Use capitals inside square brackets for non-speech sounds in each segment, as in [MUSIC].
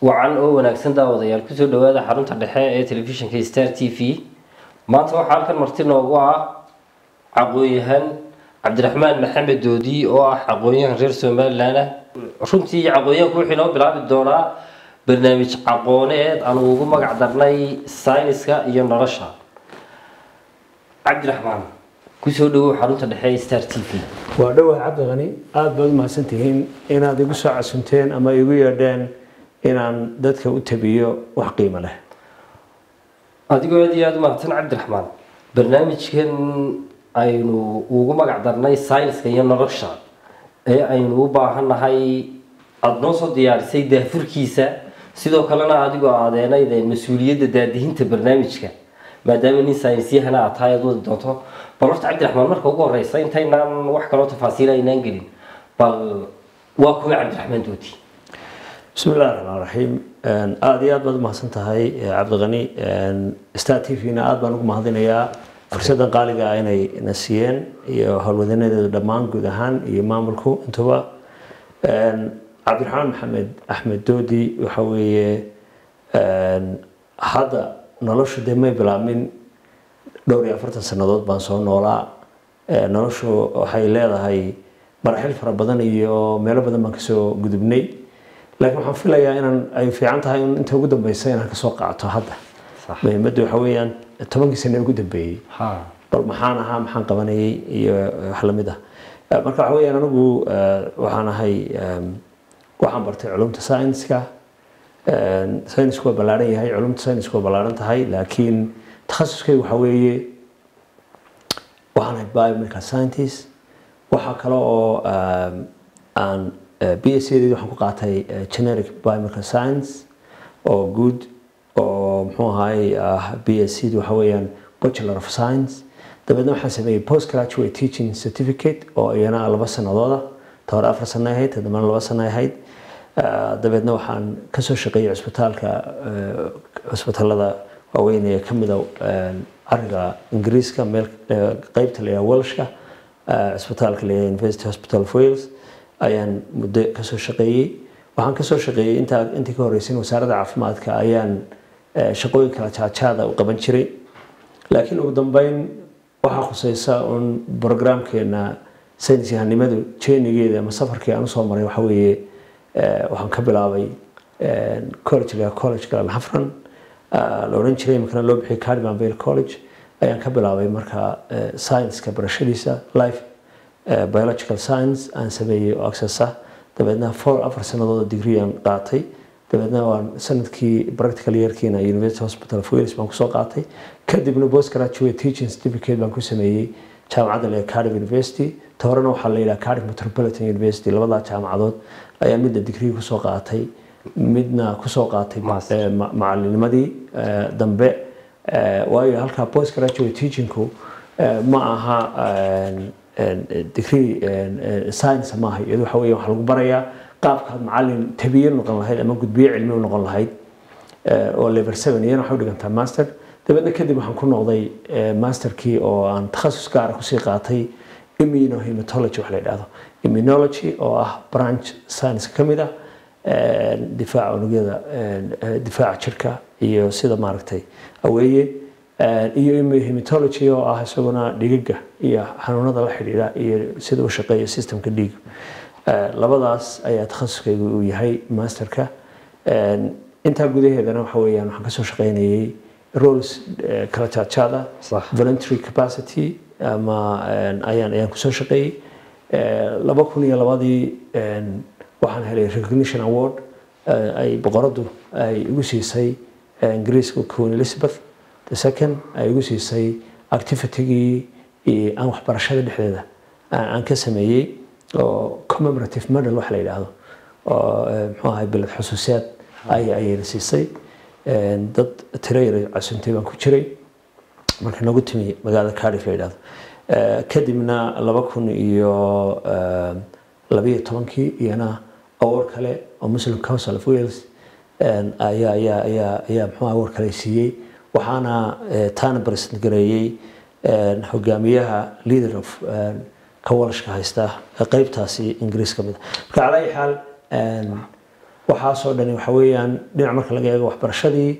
wacan oo wanaagsan daawadayaal ku soo dhawaada xarunta dhexe ee telefishinka star t v. Maanta waxaa halkan marti noogu ah caqooyahan cabdiraxmaan maxamed doodi oo ah caqooyahan reer somalilan ah. Runtii caqooyahanku wuxuu inoo bilaabi doonaa barnaamij caqooneed aanu ugu magac darnay sayniska iyo nolosha. Cabdiraxmaan ku soo dhawow xarunta dhexe star t v. Waa dhowaa cabdiqani aada baad umahadsantihiin inaad igu soo casunteen ama igu yeedheen inaan dadka u tabiyo wax qiimo leh. Adigoo aad iyo aada u mahadsan cabdiraxmaan barnaamijkan aynu ugu magac darnay sayniska iyo nolosha ee aynu u baahannahay aada noo soo diyaarisay daafurkiisa sidoo kalena adigoo aadeenayde mas'uuliyadda daadihinta barnaamijka maadaama nin saynisyahana aad tahay aad wadi doonto. Bal horta cabdiraxmaan marka ugu horeysa intaynaan wax kaloo tafaasiila aynaan gelin. Bal waa kuwa cabdiraxmaan doodi bismi illahi raxmaan raxiim aada iyo aad baad umahadsan tahay cabdiqani star t v-na aada baan ugu mahadinayaa fursaddan qaaliga ah inay na siiyeen iyo howlwadanadeeda dhammaan guud ahaan iyo maamulku intuba. Cabdiraxmaan maxamed axmed doodi waxa weeye hadda noloshu dee may bilaabmin dhowr iyo afartan sannadood baan soo noolaa. Noloshu waxay leedahay maraaxil fara badan iyo meelo badan baan ka soo gudubnay laakiin waxaan filayaa inaan ay fiican tahay in inta ugu dambeysa inaan ka soo qaato hadda. Muhiimaddu waxa weeyaan tobankii sane ugu dambeeyey bal maxaan ahaa maxaan qabanayay iyo wax la mid ah. Marka waxa weeyaan anigu waxaan ahay waxaan bartay culumta science-ka. Saynisku waa ballaaran yahay culumta saynisku waa ballaaran tahay laakiin takhasuskaygu waxa weeye waxaan ahay biomedical scientist. Waxaa kale oo aan b s qaatay generic biomedical science oo good oo muxuu ahaay ah b s c waxa weeyaan bachelor of science. Dabeedna waxaan sameeyey post graduate teaching certificate oo iyana laba sanadooda ta hore afar sano ahayd ta laba sano ahayd. Dabeedna waxaan ka soo shaqeeyey cusbitaalka cusbitaalada waaweyn ee kamida cariga ingiriiska meel qeybta la yidhaha welshka. Cusbitaalka la yidhaha university hospital of wales ayaan muddo ka soo shaqeeyey. Waxaan ka soo shaqeeyey intii ka horreysay wasaaradda caafimaadka ayaan shaqooyin kala jaajaada u qaban jiray. Laakiin ugu dambeyn waxaa khuseysa un brograamkeena saynis yahanimadu jeenigeeda ama safarkii aan u soo maray waxa weeye waxaan ka bilaabay collegega collegeka alhafran la odhan jiray imikana loo bixiyay cardman vale college. Ayaan ka bilaabay marka science-ka barashadiisa life biological science aan sameeyey oo access ah dabeedna four afar sannadood degree aan qaatay. Dabeedna waan sannadkii practical yearkiina university hospital of wales baan ku soo qaatay. Kadibna post graduate teaching certificate baan ku sameeyey jaamacadda la cardiff university. Ta horena waxaa la yidhaha cardiff metropolitan university labadaa jaamacadood ayaan midna degree ku soo qaatay midna ku soo qaatay macalinimadii dambe. Waayo halkaa post graduate teachingku ma aha degree science maaha. Iyadu waxa weeye waxaa lagu barayaa qaabkaad macalin tabiye noqon lahayd ama gudbiye cilmi u noqon lahayd oo level seven. Iyana waxay u dhigantaa master. Dabeedna kadib waxaan ku noqday masterkii oo aan takhasus gaara ku sii qaatay immunohematology wax la yidhaahdo. Immunology oo ah branch science ka mid ah difaaca unugyada difaaca jirka iyo sida maaragtay aweeye iyo immunohematology oo ah isaguna dhigaga iyo xanuunada la xidhiidha iyo sida u shaqeeya systemka dhiig. Labadaas ayaa takhasuskaygu uu yahay masterka. Intaa gudaheedana waxa weeyaan waxaan ka soo shaqeynayay roles kala jaadjaada voluntary capacity ama ayaan ayaan ku soo shaqeeyey laba kun iyo labadii waxaan helay recognition award ay boqoradu ay igu siisay ingiriiska queen elizabeth the second ay igu siisay activitygii aan waxbarashada dhexdeeda aan ka sameeyey oo commemorative medal wax la yidhaahdo oo muxuu ahay bilad xusuusiyaad ay ayayna siisay dad tiro casuntay baan ku jiray. Marka nagu timi magaalada cardiff la yidhahdo kadibna laba kun iyo labayo tobankii iyana awar kale oo muslim council of wales ayaa ayaa ayaa ayaa muxuu awar kale siiyey waxaana taana president gareeyey hogaamiyaha leader of ka walashka haysta qeybtaasi ingiriis ka mid. Marka calaa xaal waxaasoo dhani waxa weeyaan dhinac marka laga eego waxbarashadii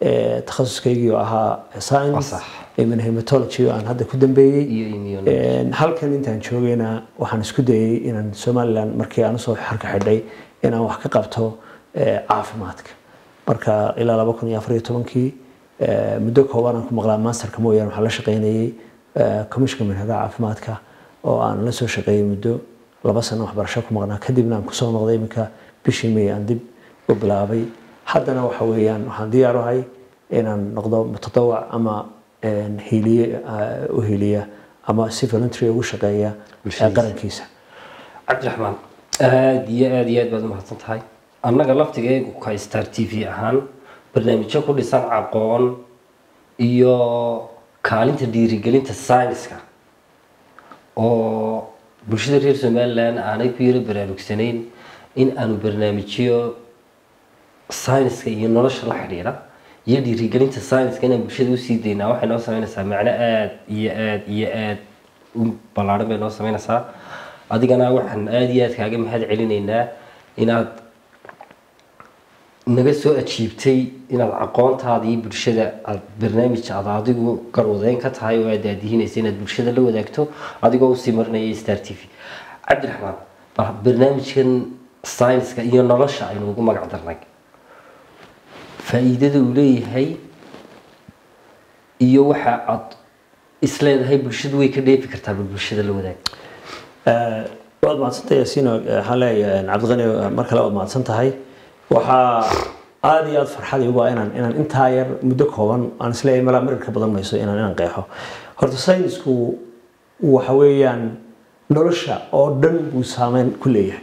eh, takhasuskaygii oo ahaa science hematology aan hadda ku dambeeyey. Halkan intaan joogayna waxaan isku dayay inaan somaliland markii aan u soo xarka xidhay inaan wax ka qabto eh, caafimaadka. Marka ilaa laba kun iyo afar iyo tobankii eh, muddo kooban aan ku maqlaa masterka mooyaane waxaan la shaqaynayay eh, commissionka manhadaha caafimaadka oo aan la soo shaqeeyay muddo laba sano waxbarasho ku maqnaa. Kadibna aan ku soo noqday iminka bishii may aan dib u bilaabay. Haddana waxa weeyaan waxaan diyaar u ahay inaan noqdo mutadawac ama een, hiiliye eh, u hiiliya ama si voluntary ugu shaqeeya eh, qarankiisa. Cabdiraxmaan aada iyo aada iyo aad baad umahadsan tahay annaga laftigeegu ka star t v ahaan barnaamijyo ku dhisan aqoon iyo kaalinta dhiirigelinta sayniska oo bulshada reer somaliland aanay ku yaro baraarugsanayn in aanu barnaamijyo sayniska iyo nolosha la xidhiidha iyo dhiirigelinta sayniska inaan bulshada u sii daynaa waxay noo sameynaysaa macno aada iyo aada iyo aada u ballaaran bay noo sameynaysaa adigana waxaan aada iyo aada kaaga mahad celinaynaa inaad naga soo ajiibtay inaad aqoontaadii bulshada aad barnaamij aad adigu garwadeyn ka tahay oo aad daadihinaysa inaad bulshada la wadaagto adigoo u sii marinaya star t v. Cabdiraxmaan bal barnaamijkan sayniska iyo nolosha aynu ugu magac darnay. Faa'iidada uu leeyahay iyo waxa aad isleedahay bulshadu way ka dheefi kartaa bal bulshada la wadaag. Eh, waad mahadsantahay yaasiino Eh, waxaan leeyahay cabdiqani eh, mar kale waad mahadsan tahay waxaa aada iyo aada farxad igu ah inaan inaan intaa yar muddo kooban aan is leeyahay malaa marir ka badan mayso inaan inaan qeexo. Horta saynisku waxa weeyaan nolosha oo dhan buu saameyn ku leeyahay.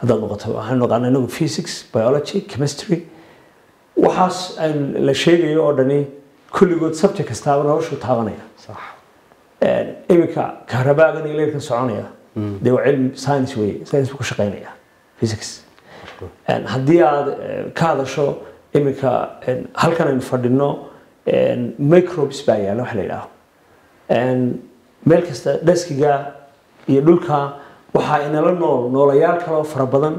Haddaad noqoto waxaan naqaana inagu physics biology chemistry. Waxaas aan la sheegayo oo dhani kulligood subject kastaaba noloshu taabanaya. Sax. Iminka kahrabaagan iyo leerkan soconaya. Dee waa cilmi science weye science buu ku shaqeynaya physics haddii aad eh, ka hadasho iminka halkan aynu fadhino microbes baa yaalla wax la meel kasta deskiga iyo dhulka waxaa inala nool noolayaal kale oo fara badan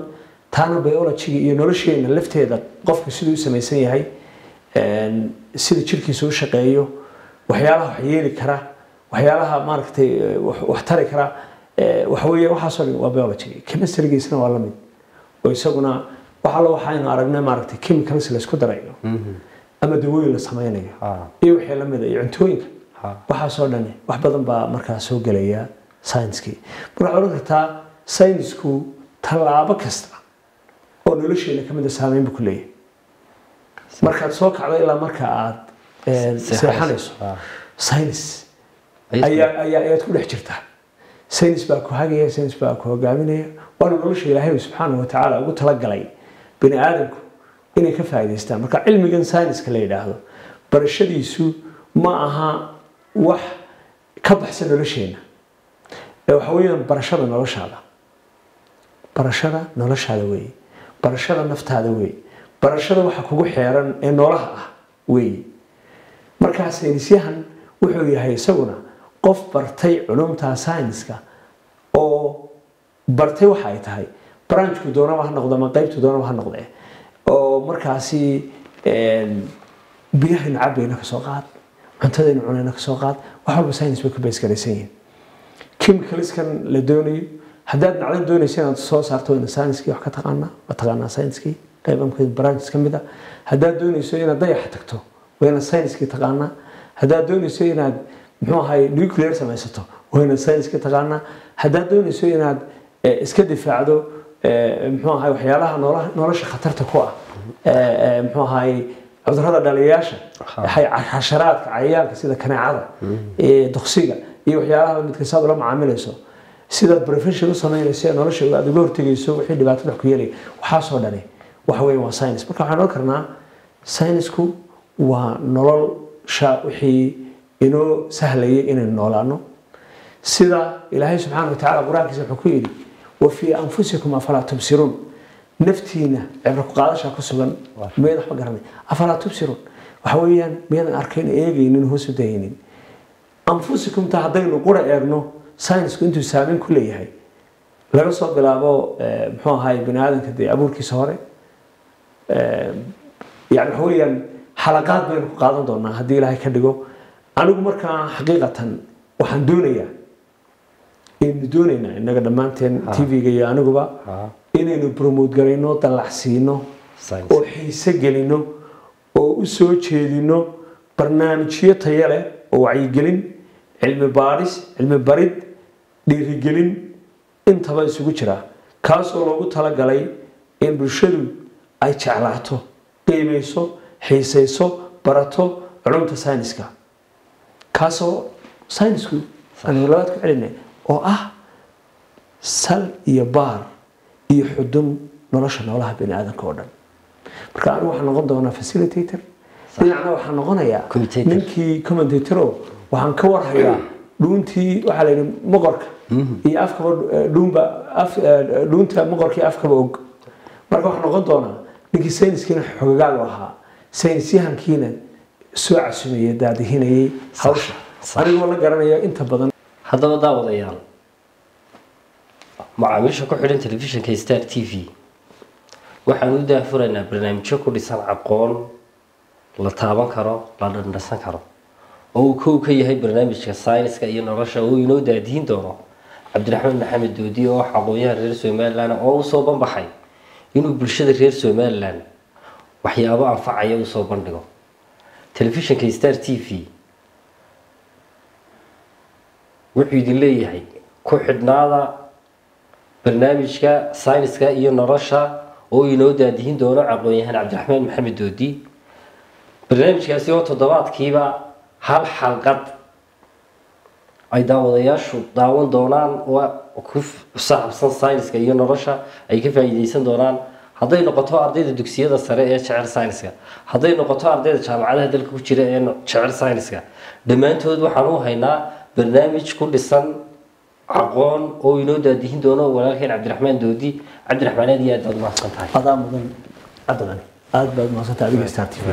taana biologiga iyo nolosheena lafteeda qofku siduu u samaysan yahay sida jirkiisa u waxyaalaha wax yeeli kara waxyaalaha maaragtay eh, wax tari kara eh, waxa weeye waxaasoo dhan waa biology chemistrygiisna waa la oo isaguna wax allo waxaynu aragnay maaragtay chemicals la isku darayo ama dawooyin la sameynayo Ah. iyo wixii la mid ah iyo cuntooyinka. Ha. waxaasoo dhan wax badan baa markaa soo gelaya science-kii marka waxaad oran kartaa science-ku tallaabo kasta oo nolosheena ka mid a saameyn buu ku leeyahay. Markaad soo kacdo ilaa marka aad eh, seexanayso. Ah. ayaa ayaad ku dhex jirtaa saynis baa ku hagaya saynis baa ku hogaaminaya. Waana nolosha ilaahay subxaanahu watacaala ugu talagalay bini aadamku inay ka faa'iidaystaan. Marka cilmigan sayniska la yidhaahdo barashadiisu ma aha wax ka baxsan nolosheena. Ee waxa weeyaan barashada noloshaada. Barashada noloshaada weeye. Barashada naftaada weeye. Barashada waxa kugu xeeran ee noolaha ah weeye. Markaa saynisyahan wuxuu yahay isaguna qof bartay culumta sayniska oo bartay waxa ay tahay. Branchku doonaba ha noqdo ama qaybtu doonaba ha noqdee oo markaasi biyahaynu cabayna ka soo qaad cuntadaynu cunayna ka soo qaad wax walba saynis bay ku baysgaraysan yihiin. Chemicalskan la doonayo haddaad macdan doonaysa inaad soo saarto wayna sayniskii wax ka taqaanaa waa taqaanaa sayniskii? Qayb branches ka mid a haddaad doonayso inaad dayaxa tagto wayna sayniskii taqaanaa. Haddaad doonayso inaad muxuu ahay nuclear samaysato wayna sayniskii taqaanaa haddaad doonayso inaad iska difaacdo muxuu ahay waxyaalaha nolosha khatarta ku ah muxuu ahay cudurrada dhaliyayaasha xasharaadka cayayaanka sida kaneecada ee duqsiga iyo waxyaalaha midka saad ula macaamilayso sidaad profession u samaynayso ee nolosha aad uga hortegayso wixii dhibaatada wax ku yeelaya waxaasoo dhani waxa weeye waa science marka waxaan oran karnaa saynisku waa nolosha wixii inoo sahlayay inaynu noolaano. Sida ilaahay subxaana wa tacaala qur'aankiisa wuxuu ku yidhi wa fii anfusikum afalaa tubsiruun naftiina cibro ku qaadashaa ku sugan miyadan waxba garanay. Afalaa tubsiruun waxa weeyaan miyadan arkayn eegaynin hoos u dayaynin anfusikumta haddaynu qura eegno saynisku intuu saameyn ku leeyahay. Laga soo bilaabo eh, muxuu ahaay bani aadamka dee abuurkiisa hore. Eh, yani waxa weeyaan xalaqaad baynu ku qaadan doonaa haddii ilaahay ka dhigo anigu markaa xaqiiqatan waxaan doonayaa inaynu doonaynaa innaga dhammaanteen tv-ga iyo aniguba inaynu promote garayno dallacsiino oo xiise gelino oo u soo jeedino barnaamijyo tayo leh oo wacyigelin cilmi baadhis cilmi barid dhiirigelin intaba isugu jira kaasoo loogu talagalay in bulshadu ay jeclaato qiimayso xiisayso barato culumta sayniska kaasoo saynisku aanu labaad ku celinay oo ah sal iyo baar iyo xudun nolosha noolaha bani aadamka oo dhan. Marka anigu waxaan noqon doonaa facilitator dhinacna waxaan noqonayaa ninkii commentatoro waxaan ka warhayaa [CLEARS THROAT] dhuuntii waxaa la yidhi moqorka iyo afkaba eh, dhuunba eh, dhuunta moqorka iyo afkaba og. Marka waxaan noqon doonaa ninkii sayniskiina xogagaal u ahaa saynisyahankiina soo casumayay daadihinayay hawsha. Sax. anigoo la garanaya inta badan. Haddaba daawadayaal macaamiisha ku xidhan telefishinka star t v. Waxaan u daafuraynaa barnaamijyo ku dhisan aqoon. La taaban karo la dhandhasan karo. Oo uu kow ka yahay barnaamijka sayniska iyo nolosha oo uu inoo daadihin doono. Cabdiraxmaan maxamed doodi oo ah aqoonyahan reer somalilan oo u soo banbaxay inuu bulshada reer somalilan waxyaabo anfacaya u soo bandhigo telefishinka star t v. Wuxuu idin leeyahay ku xidhnaada barnaamijka sayniska iyo nolosha oo inoo daadihin doono aqoon-yahan cabdiraxmaan maxamed doodi. Barnaamijkaasi oo toddobaadkiiba hal xalqad ay daawadayaashu daawan doonaan oo ku saabsan sayniska iyo nolosha ay ka faa'iideysan doonaan hadday noqoto ardayda dugsiyada sare ee jecel sayniska. Hadday noqoto ardayda jaamacadaha dalka ku jira ee jecel sayniska. Dhammaantood waxaan u haynaa barnaamij ku dhisan aqoon oo inoo daadihin doono walaalkeen cabdiraxmaan doodi. Cabdiraxmaan aad iyo aad baad umahadsan tahay mudan cabdiqani aad baad mahadsantahay adiga star t v